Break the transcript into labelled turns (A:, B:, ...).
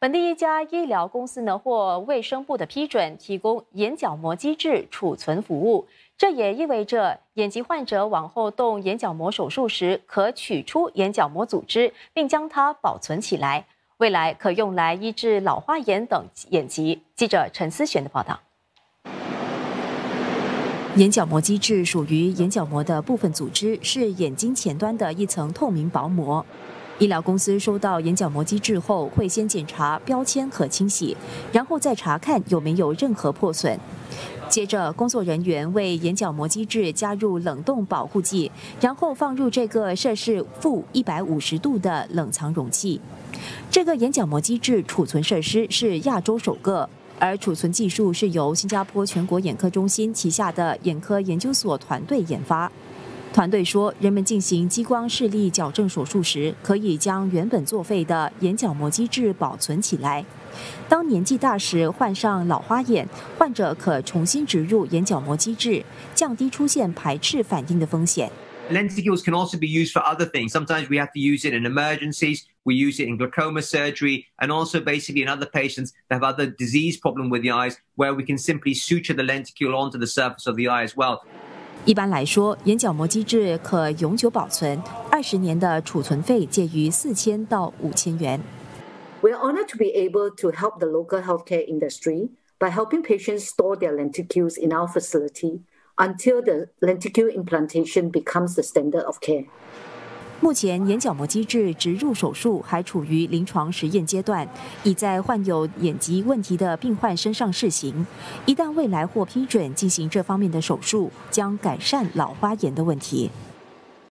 A: 本地一家医疗公司呢，获卫生部的批准，提供眼角膜机制储存服务。这也意味着，眼疾患者往后动眼角膜手术时，可取出眼角膜组织，并将它保存起来，未来可用来医治老花眼等眼疾。记者陈思璇的报道。眼角膜机制属于眼角膜的部分组织，是眼睛前端的一层透明薄膜。医疗公司收到眼角膜机制后，会先检查标签可清洗，然后再查看有没有任何破损。接着，工作人员为眼角膜机制加入冷冻保护剂，然后放入这个摄氏负一百五十度的冷藏容器。这个眼角膜机制储存设施是亚洲首个，而储存技术是由新加坡全国眼科中心旗下的眼科研究所团队研发。团队说，人们进行激光视力矫正手术时，可以将原本作废的眼角膜机制保存起来。当年纪大时患上老花眼，患者可重新植入眼角膜机制，降低出现排斥反应的风险。
B: Lenticules can also be used for other things. Sometimes we have to use it in emergencies. We use it in glaucoma surgery and also basically in other patients that have other disease problem with the eyes where we can simply suture the lenticule onto the surface of the eye as well.
A: 一般来说，眼角膜机制可永久保存，二十年的储存费介于四千到五千元。
C: We are honored to be able to help the local healthcare industry by helping patients store their lenticules in our facility until the lenticule implantation becomes the standard of care.
A: 目前，眼角膜机制植入手术还处于临床实验阶段，已在患有眼疾问题的病患身上试行。一旦未来获批准进行这方面的手术，将改善老花眼的问题。